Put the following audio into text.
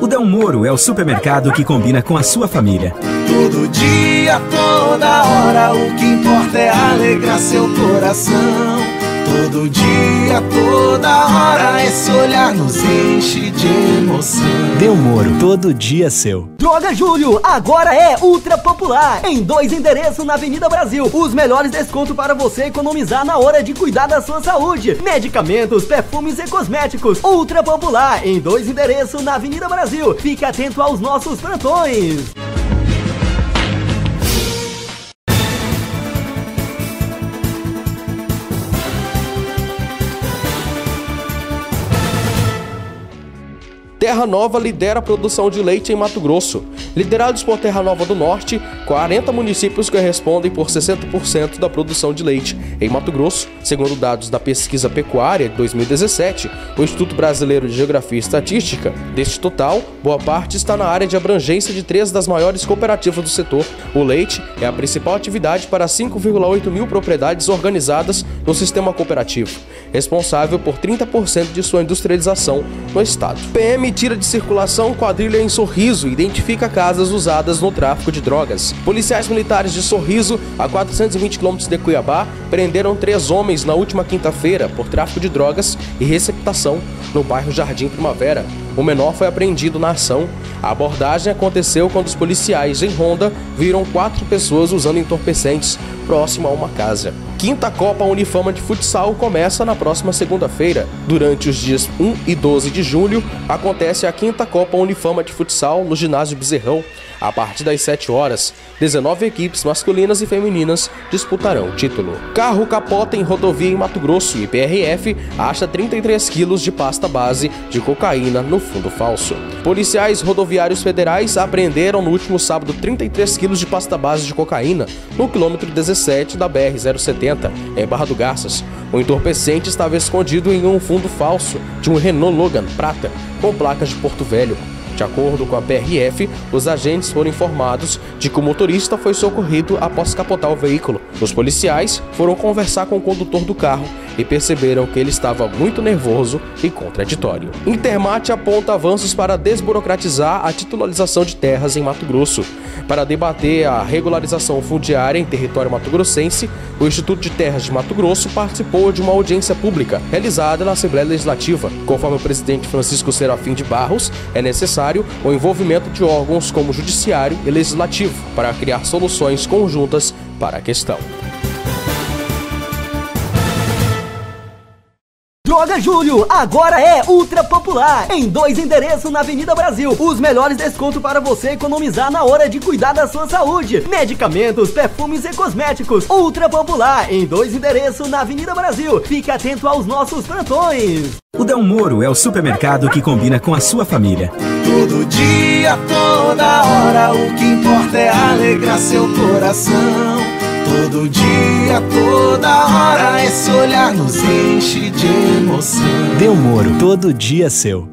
O Del Moro é o supermercado que combina com a sua família. Todo dia, toda hora, o que importa é alegrar seu coração. Todo dia, toda hora, esse olhar nos enche de emoção. Del Moro, todo dia seu. Droga Júlio, agora é ultra popular. Em dois endereços na Avenida Brasil. Os melhores descontos para você economizar na hora de cuidar da sua saúde. Medicamentos, perfumes e cosméticos. Ultra popular. Em dois endereços na Avenida Brasil. Fique atento aos nossos plantões. Terra Nova lidera a produção de leite em Mato Grosso. Liderados por Terra Nova do Norte, 40 municípios correspondem por 60% da produção de leite em Mato Grosso, segundo dados da Pesquisa Pecuária de 2017, o Instituto Brasileiro de Geografia e Estatística. Deste total, boa parte está na área de abrangência de três das maiores cooperativas do setor. O leite é a principal atividade para 5,8 mil propriedades organizadas no sistema cooperativo, responsável por 30% de sua industrialização no estado. PM tira de circulação quadrilha em Sorriso e identifica casas usadas no tráfico de drogas. Policiais militares de Sorriso, a 420 quilômetros de Cuiabá, prenderam três homens na última quinta-feira por tráfico de drogas e receptação no bairro Jardim Primavera. O menor foi apreendido na ação. A abordagem aconteceu quando os policiais em Ronda viram quatro pessoas usando entorpecentes próximo a uma casa. Quinta Copa Unifama de Futsal começa na próxima segunda-feira. Durante os dias 1 e 12 de julho, acontece a Quinta Copa Unifama de Futsal no ginásio Bezerrão. A partir das 7 horas, 19 equipes masculinas e femininas disputarão o título. Carro capota em rodovia em Mato Grosso e PRF acha 33 quilos de pasta base de cocaína no fundo falso. Policiais rodoviários federais apreenderam no último sábado 33 quilos de pasta base de cocaína no quilômetro 17 da BR-070, em Barra do Garças. O entorpecente estava escondido em um fundo falso de um Renault Logan prata com placas de Porto Velho. De acordo com a PRF, os agentes foram informados de que o motorista foi socorrido após capotar o veículo. Os policiais foram conversar com o condutor do carro e perceberam que ele estava muito nervoso e contraditório. Intermate aponta avanços para desburocratizar a titularização de terras em Mato Grosso. Para debater a regularização fundiária em território mato-grossense, o Instituto de Terras de Mato Grosso participou de uma audiência pública realizada na Assembleia Legislativa. Conforme o presidente Francisco Serafim de Barros, é necessário o envolvimento de órgãos como Judiciário e Legislativo para criar soluções conjuntas para a questão. Droga Júlio, agora é ultra popular. Em dois endereços na Avenida Brasil. Os melhores descontos para você economizar na hora de cuidar da sua saúde. Medicamentos, perfumes e cosméticos. Ultra popular. Em dois endereços na Avenida Brasil. Fique atento aos nossos plantões. O Del Moro é o supermercado que combina com a sua família. Todo dia, toda hora, o que importa é alegrar seu coração. Todo dia, toda hora, esse olhar nos enche de emoção. Del Moro, todo dia seu.